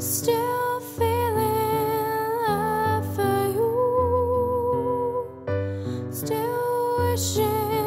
Still feeling love for you. Still wishing.